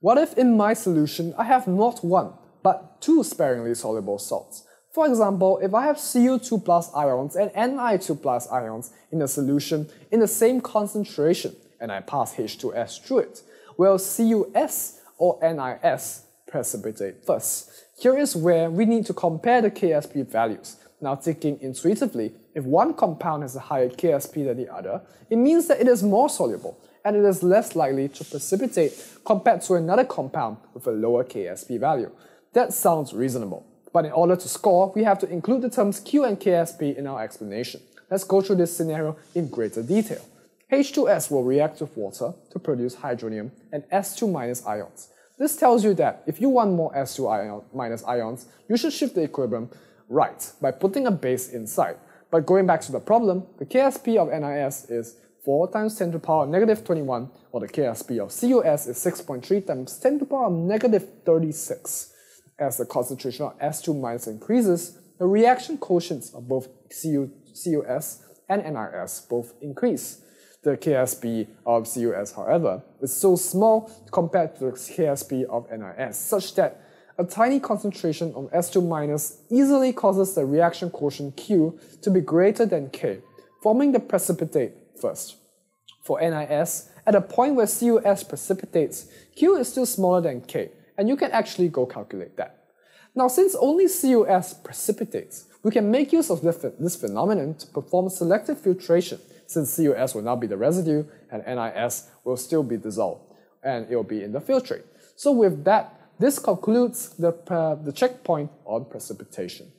What if in my solution I have not one, but two sparingly soluble salts? For example, if I have Cu2 plus ions and Ni2 plus ions in a solution in the same concentration and I pass H2S through it, will CuS or NiS precipitate first? Here is where we need to compare the KSP values. Now thinking intuitively, if one compound has a higher KSP than the other, it means that it is more soluble and it is less likely to precipitate compared to another compound with a lower KSP value. That sounds reasonable. But in order to score, we have to include the terms Q and KSP in our explanation. Let's go through this scenario in greater detail. H2S will react with water to produce hydronium and S2 ions. This tells you that if you want more S2 ion minus ions, you should shift the equilibrium right by putting a base inside. But going back to the problem, the KSP of NiS is 4 times 10 to the power negative 21, while the KSP of CuS is 6.3 times 10 to the power negative 36. As the concentration of S2 minus increases, the reaction quotients of both Cu, CuS and NiS both increase. The KSP of CuS, however, is so small compared to the KSP of NiS, such that a tiny concentration of S2 minus easily causes the reaction quotient Q to be greater than K, forming the precipitate first. For NiS, at a point where CuS precipitates, Q is still smaller than K, and you can actually go calculate that. Now, since only CuS precipitates, we can make use of this phenomenon to perform selective filtration since CuS will not be the residue and NiS will still be dissolved and it will be in the filtrate. So with that, this concludes the, uh, the checkpoint on precipitation.